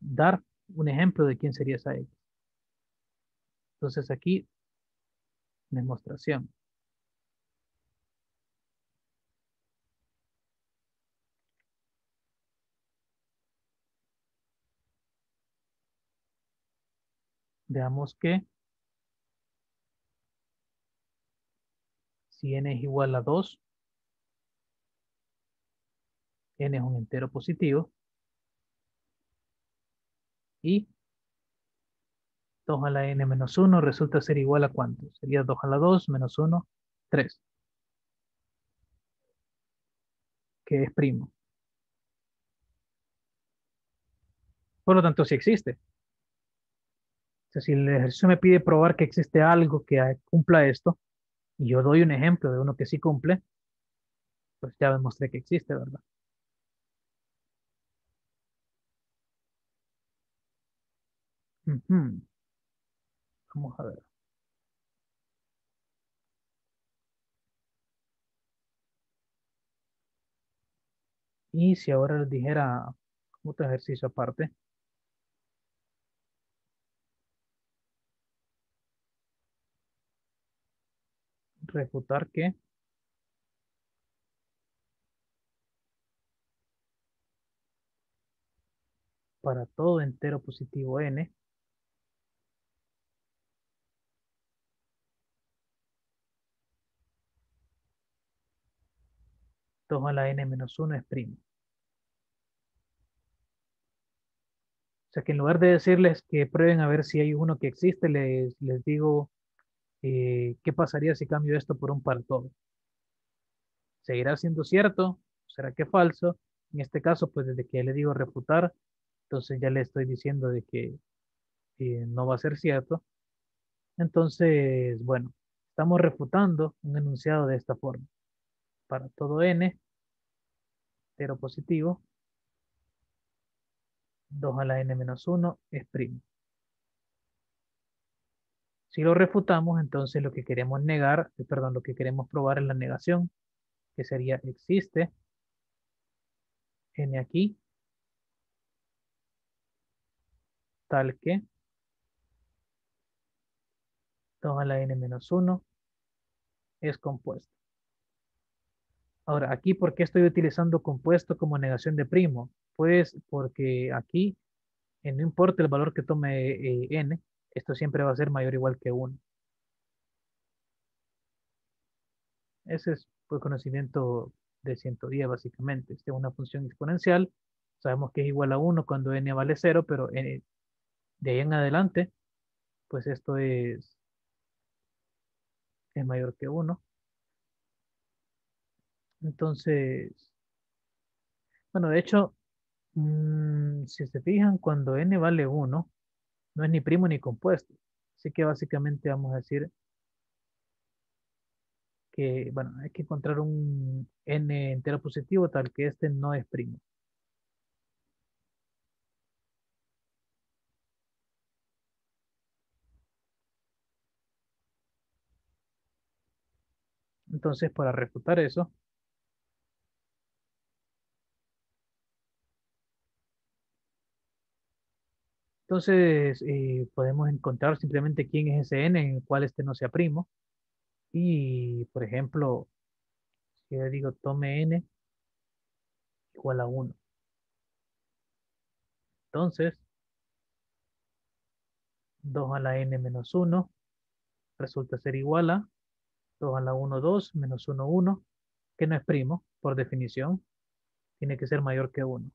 dar un ejemplo de quién sería esa X. Entonces aquí, demostración. Veamos que si n es igual a 2, n es un entero positivo, y 2 a la n menos 1 resulta ser igual a cuánto? Sería 2 a la 2 menos 1, 3. Que es primo. Por lo tanto, si existe. O sea, si el ejercicio me pide probar que existe algo que cumpla esto, y yo doy un ejemplo de uno que sí cumple, pues ya demostré que existe, ¿verdad? Vamos a. Y si ahora les dijera otro ejercicio aparte. Refutar que para todo entero positivo n 2 a la n menos 1 es primo. O sea que en lugar de decirles que prueben a ver si hay uno que existe, les, les digo eh, qué pasaría si cambio esto por un par todo. ¿Seguirá siendo cierto? ¿Será que falso? En este caso, pues desde que le digo refutar, entonces ya le estoy diciendo de que no va a ser cierto. Entonces, bueno, estamos refutando un enunciado de esta forma para todo n, entero positivo, 2 a la n menos 1 es primo. Si lo refutamos, entonces lo que queremos negar, eh, perdón, lo que queremos probar es la negación, que sería existe n aquí, tal que 2 a la n menos 1 es compuesto. Ahora, aquí, ¿por qué estoy utilizando compuesto como negación de primo? Pues porque aquí, eh, no importa el valor que tome eh, n, esto siempre va a ser mayor o igual que 1. Ese es el pues, conocimiento de 110 básicamente. Esta es una función exponencial. Sabemos que es igual a 1 cuando n vale 0, pero de ahí en adelante, pues esto es, es mayor que 1. Entonces, bueno, de hecho, mm, si se fijan, cuando n vale 1, no es ni primo ni compuesto. Así que básicamente vamos a decir que, bueno, hay que encontrar un n entero positivo tal que este no es primo. Entonces, para refutar eso, Entonces, eh, podemos encontrar simplemente quién es ese n en el cual este no sea primo. Y, por ejemplo, si yo digo tome n igual a 1. Entonces, 2 a la n menos 1 resulta ser igual a 2 a la 1, 2, menos 1, 1, que no es primo, por definición. Tiene que ser mayor que 1.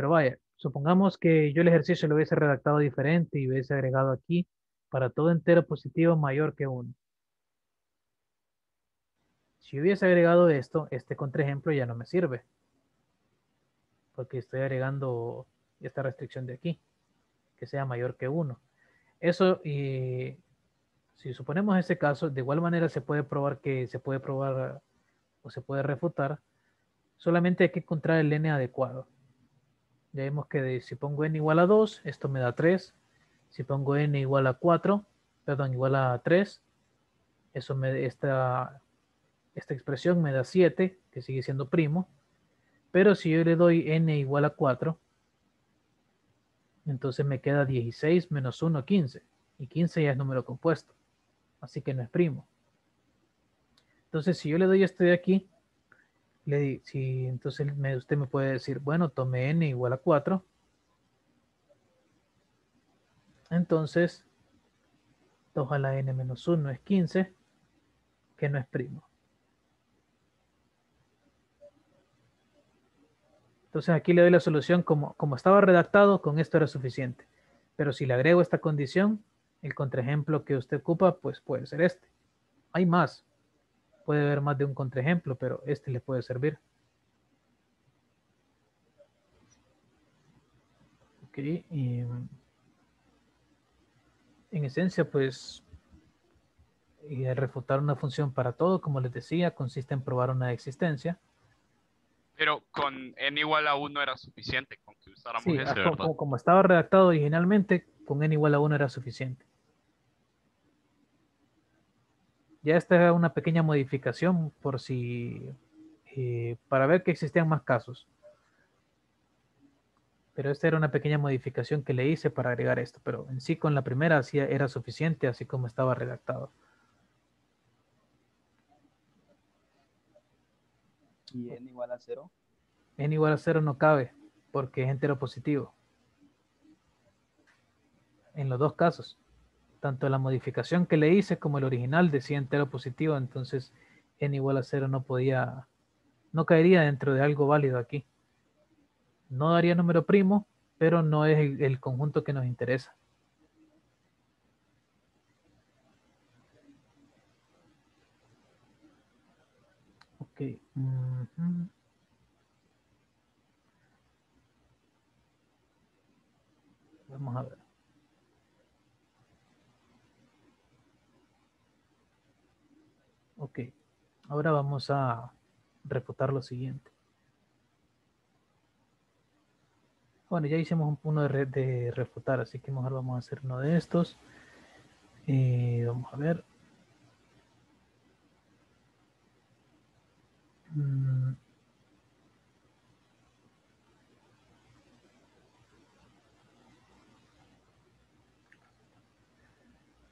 Pero vaya, supongamos que yo el ejercicio lo hubiese redactado diferente y hubiese agregado aquí para todo entero positivo mayor que 1. Si hubiese agregado esto, este contraejemplo ya no me sirve. Porque estoy agregando esta restricción de aquí, que sea mayor que 1. Eso, y si suponemos ese caso, de igual manera se puede probar que se puede probar o se puede refutar. Solamente hay que encontrar el n adecuado. Ya vemos que si pongo n igual a 2, esto me da 3. Si pongo n igual a 4, perdón, igual a 3, eso me, esta, esta expresión me da 7, que sigue siendo primo. Pero si yo le doy n igual a 4, entonces me queda 16 menos 1, 15. Y 15 ya es número compuesto. Así que no es primo. Entonces, si yo le doy esto de aquí, le di, si, entonces usted me puede decir, bueno, tome n igual a 4. Entonces, 2 a la n menos 1 es 15, que no es primo. Entonces aquí le doy la solución como, como estaba redactado, con esto era suficiente. Pero si le agrego esta condición, el contraejemplo que usted ocupa, pues puede ser este. Hay más. Puede haber más de un contraejemplo, pero este le puede servir. Ok. Y en esencia, pues, y refutar una función para todo, como les decía, consiste en probar una existencia. Pero con n igual a 1 era suficiente con que usáramos ese, ¿verdad? Como, como, estaba redactado originalmente, con n igual a 1 era suficiente. Ya esta era una pequeña modificación por si, eh, para ver que existían más casos. Pero esta era una pequeña modificación que le hice para agregar esto, pero en sí con la primera era suficiente así como estaba redactado. ¿Y n igual a 0? n igual a 0 no cabe porque es entero positivo. En los dos casos. Tanto la modificación que le hice como el original decía entero positivo, entonces n igual a 0 no podía, no caería dentro de algo válido aquí. No daría número primo, pero no es el, conjunto que nos interesa. Ok. Vamos a ver. Ok. Ahora vamos a refutar lo siguiente. Bueno, ya hicimos uno de, de refutar, así que mejor vamos a hacer uno de estos. Eh, vamos a ver. Mm.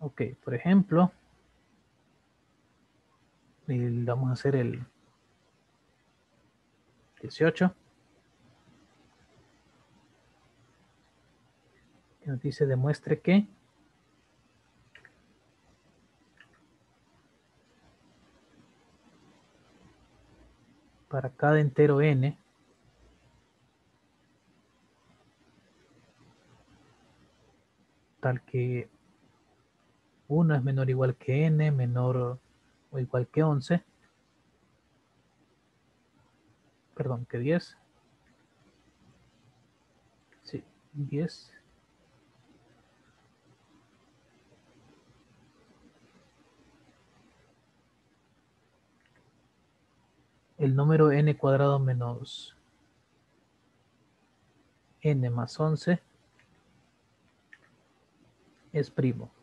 Ok, por ejemplo, el, vamos a hacer el 18. Que nos dice demuestre que para cada entero n tal que 1 es menor igual que n, menor o igual que 11, perdón, que 10, sí, 10, el número n cuadrado menos n más 11 es primo.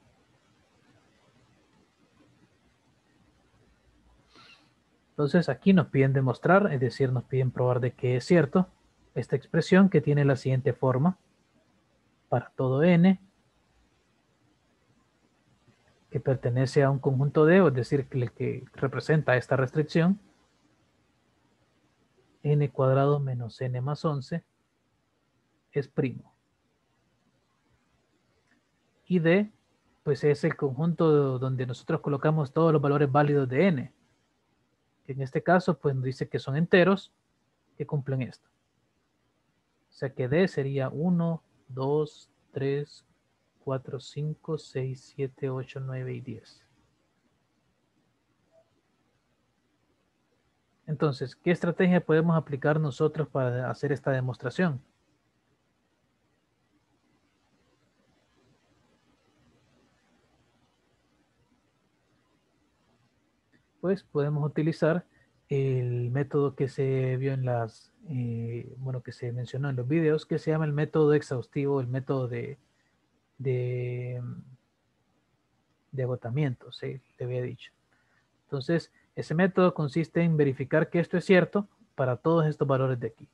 Entonces aquí nos piden demostrar, es decir, nos piden probar de que es cierto esta expresión que tiene la siguiente forma para todo n que pertenece a un conjunto de, es decir, que, que representa esta restricción n cuadrado menos n más 11 es primo. Y D, pues es el conjunto donde nosotros colocamos todos los valores válidos de n. Que en este caso, pues nos dice que son enteros que cumplen esto. O sea que D sería 1, 2, 3, 4, 5, 6, 7, 8, 9 y 10. Entonces, ¿qué estrategia podemos aplicar nosotros para hacer esta demostración? Pues podemos utilizar el método que se vio en las, eh, bueno, que se mencionó en los videos, que se llama el método exhaustivo, el método de, de, de agotamiento, ¿sí? le había dicho. Entonces, ese método consiste en verificar que esto es cierto para todos estos valores de aquí,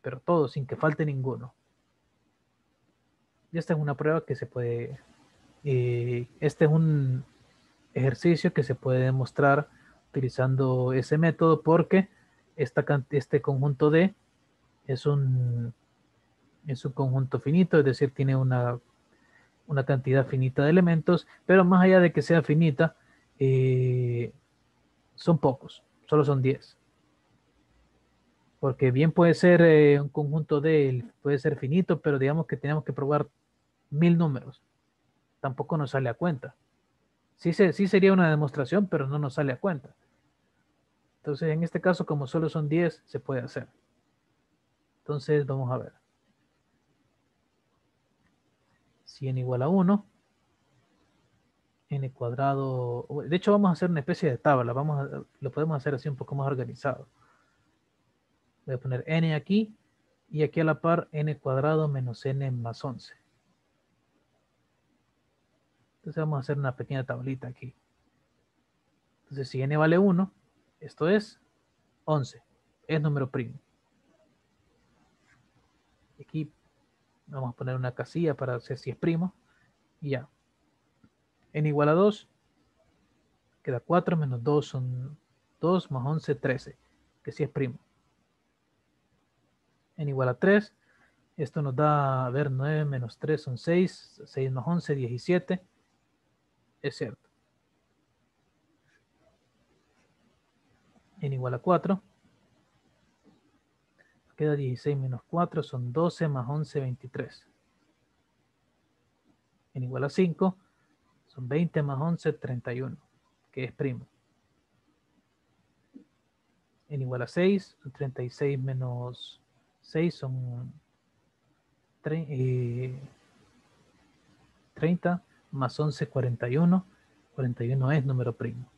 pero todos, sin que falte ninguno. Y esta es una prueba que se puede, eh, este es un ejercicio que se puede demostrar utilizando ese método porque esta, este conjunto D es un, es un conjunto finito, es decir, tiene una, una cantidad finita de elementos, pero más allá de que sea finita, eh, son pocos, solo son 10. Porque bien puede ser eh, un conjunto de, puede ser finito, pero digamos que tenemos que probar mil números. Tampoco nos sale a cuenta. Sí, sí sería una demostración, pero no nos sale a cuenta. Entonces, en este caso, como solo son 10, se puede hacer. Entonces, vamos a ver. Si n igual a 1, n cuadrado, de hecho vamos a hacer una especie de tabla, vamos a, lo podemos hacer así un poco más organizado. Voy a poner n aquí y aquí a la par n cuadrado menos n más 11. Entonces vamos a hacer una pequeña tablita aquí. Entonces si n vale 1, esto es 11, es número primo. Aquí vamos a poner una casilla para hacer si es primo y ya n igual a 2, queda 4 menos 2 son 2 más 11, 13, que sí es primo. n igual a 3, esto nos da, a ver, 9 menos 3 son 6, 6 más 11, 17, es cierto. n igual a 4, queda 16 menos 4 son 12 más 11, 23. n igual a 5, 20 más 11, 31, que es primo. En igual a 6, 36 menos 6 son 30 eh, más 11, 41. 41 es número primo.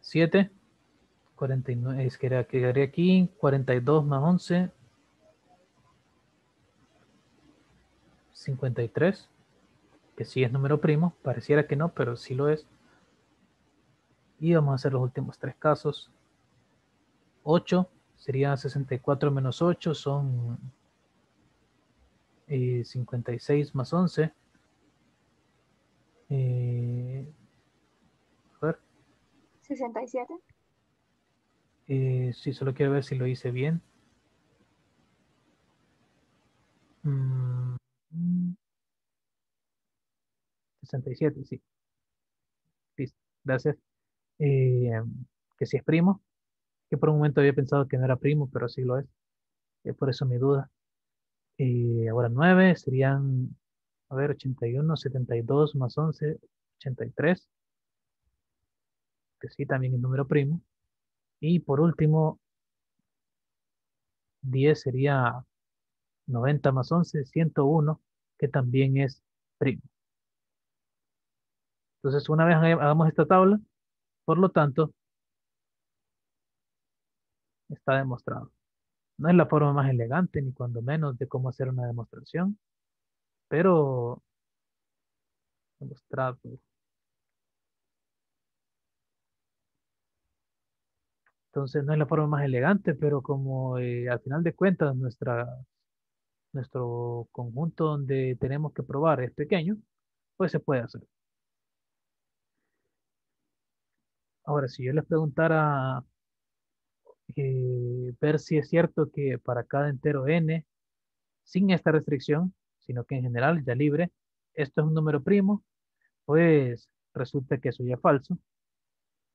7, 49, es que quedaría aquí, 42 más 11, 53 que sí es número primo, pareciera que no, pero sí lo es. Y vamos a hacer los últimos tres casos. 8 sería 64 menos 8, son 56 eh, más 11. Eh, a ver. 67. Eh, sí, solo quiero ver si lo hice bien. Mm. 67, sí. Listo, gracias. Eh, que si es primo, que por un momento había pensado que no era primo, pero sí lo es. Por eso mi duda. Eh, ahora 9 serían, a ver, 81, 72 más 11, 83. Que sí, también es número primo. Y por último, 10 sería 90 más 11, 101, que también es primo. Entonces, una vez hagamos esta tabla, por lo tanto, está demostrado. No es la forma más elegante, ni cuando menos, de cómo hacer una demostración, pero demostrado. Entonces, no es la forma más elegante, pero como eh, al final de cuentas nuestra, nuestro conjunto donde tenemos que probar es pequeño, pues se puede hacer. Ahora, si yo les preguntara eh, ver si es cierto que para cada entero n, sin esta restricción, sino que en general ya libre, esto es un número primo, pues resulta que eso ya es falso.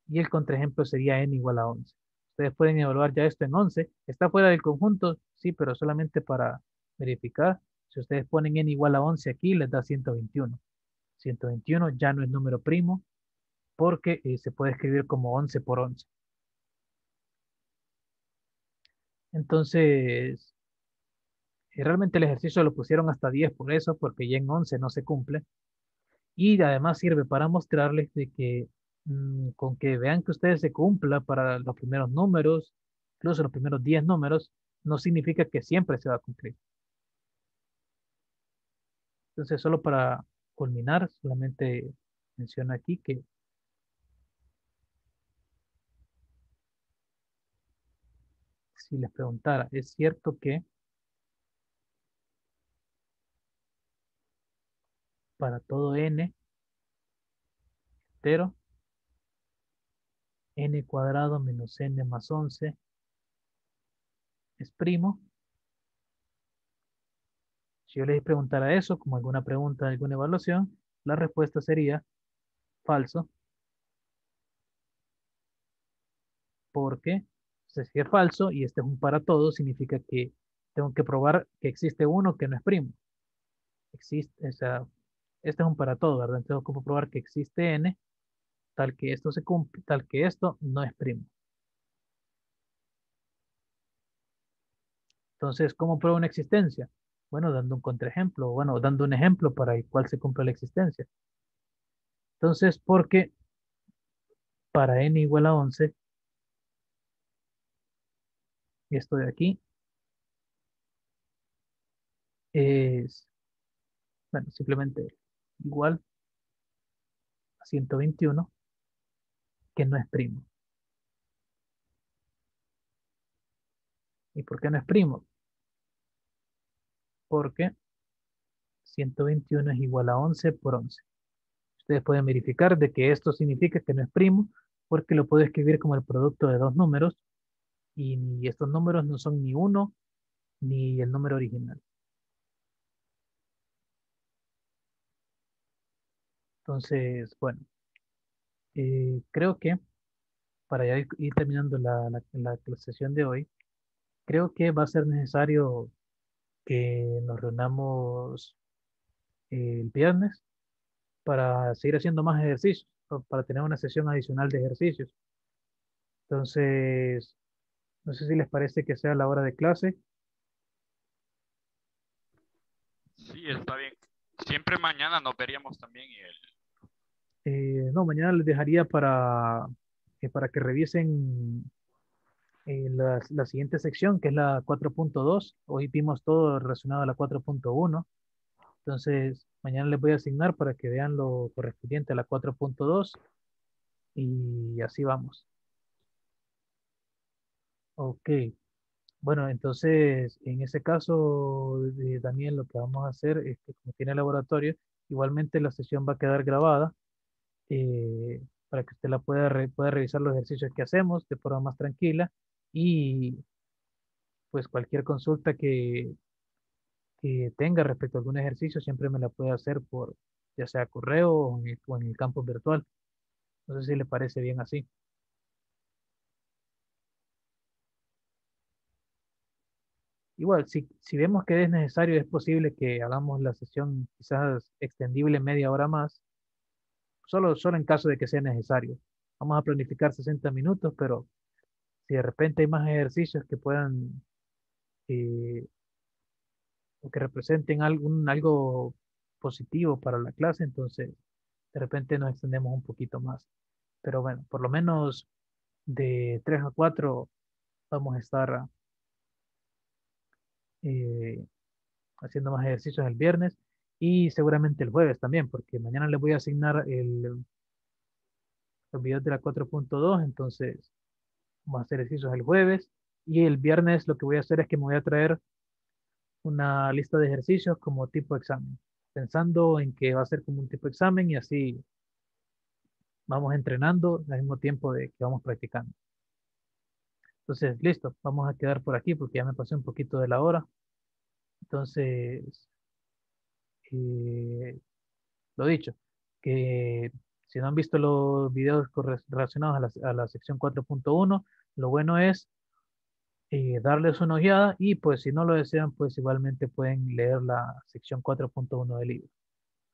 Y el contraejemplo sería n igual a 11. Ustedes pueden evaluar ya esto en 11. Está fuera del conjunto, sí, pero solamente para verificar. Si ustedes ponen n igual a 11 aquí, les da 121. 121 ya no es número primo porque eh, se puede escribir como 11 por 11. Entonces, eh, realmente el ejercicio lo pusieron hasta 10 por eso, porque ya en 11 no se cumple. Y además sirve para mostrarles de que mm, con que vean que ustedes se cumpla para los primeros números, incluso los primeros 10 números, no significa que siempre se va a cumplir. Entonces, solo para culminar, solamente menciono aquí que si les preguntara, ¿es cierto que para todo n entero, n cuadrado menos n más 11 es primo. Si yo les preguntara eso, como alguna pregunta, alguna evaluación, la respuesta sería falso. Porque si es falso y este es un para todos, significa que tengo que probar que existe uno que no es primo. Existe, o sea, este es un para todo, ¿verdad? Entonces que probar que existe n tal que esto se cumple, tal que esto no es primo. Entonces, ¿cómo pruebo una existencia? Bueno, dando un contraejemplo, bueno, dando un ejemplo para el cual se cumple la existencia. Entonces, porque para n igual a 11, esto de aquí es, bueno, simplemente igual a 121, que no es primo. ¿Y por qué no es primo? Porque 121 es igual a 11 por 11. Ustedes pueden verificar de que esto significa que no es primo, porque lo puedo escribir como el producto de dos números, y estos números no son ni uno ni el número original. Entonces, bueno, eh, creo que para ya ir, terminando la, la, sesión de hoy, creo que va a ser necesario que nos reunamos el viernes para seguir haciendo más ejercicios, para tener una sesión adicional de ejercicios. Entonces, no sé si les parece que sea la hora de clase. Sí, está bien. Siempre mañana nos veríamos también y el... Eh, no, mañana les dejaría para, eh, para que revisen eh, la, la, siguiente sección, que es la 4.2. Hoy vimos todo relacionado a la 4.1. Entonces, mañana les voy a asignar para que vean lo correspondiente a la 4.2 y así vamos. Ok. Bueno, entonces, en ese caso, eh, Daniel, lo que vamos a hacer es que como tiene laboratorio, igualmente la sesión va a quedar grabada eh, para que usted la pueda, pueda revisar los ejercicios que hacemos de forma más tranquila y pues cualquier consulta que, que tenga respecto a algún ejercicio siempre me la puede hacer por ya sea correo o en el, o en el campo virtual. No sé si le parece bien así. Igual, si, si vemos que es necesario, es posible que hagamos la sesión quizás extendible media hora más, solo, solo en caso de que sea necesario. Vamos a planificar 60 minutos, pero si de repente hay más ejercicios que puedan eh, o que representen algún, algo positivo para la clase, entonces de repente nos extendemos un poquito más. Pero bueno, por lo menos de 3 a 4 vamos a estar eh, haciendo más ejercicios el viernes y seguramente el jueves también, porque mañana les voy a asignar el, los videos de la 4.2, entonces vamos a hacer ejercicios el jueves y el viernes lo que voy a hacer es que me voy a traer una lista de ejercicios como tipo examen, pensando en que va a ser como un tipo examen y así vamos entrenando al mismo tiempo de que vamos practicando. Entonces, listo, vamos a quedar por aquí porque ya me pasé un poquito de la hora. Entonces, eh, lo dicho, que Si no han visto los videos relacionados a la, sección 4.1, lo bueno es eh, darles una ojeada y pues si no lo desean, pues igualmente pueden leer la sección 4.1 del libro.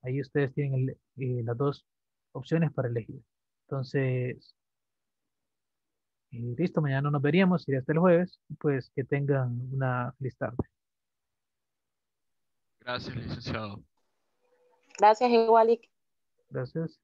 Ahí ustedes tienen eh, las dos opciones para elegir. Entonces, eh, listo, mañana nos veríamos y hasta el jueves. Pues que tengan una feliz tarde. Gracias, licenciado. Gracias, igual. Gracias.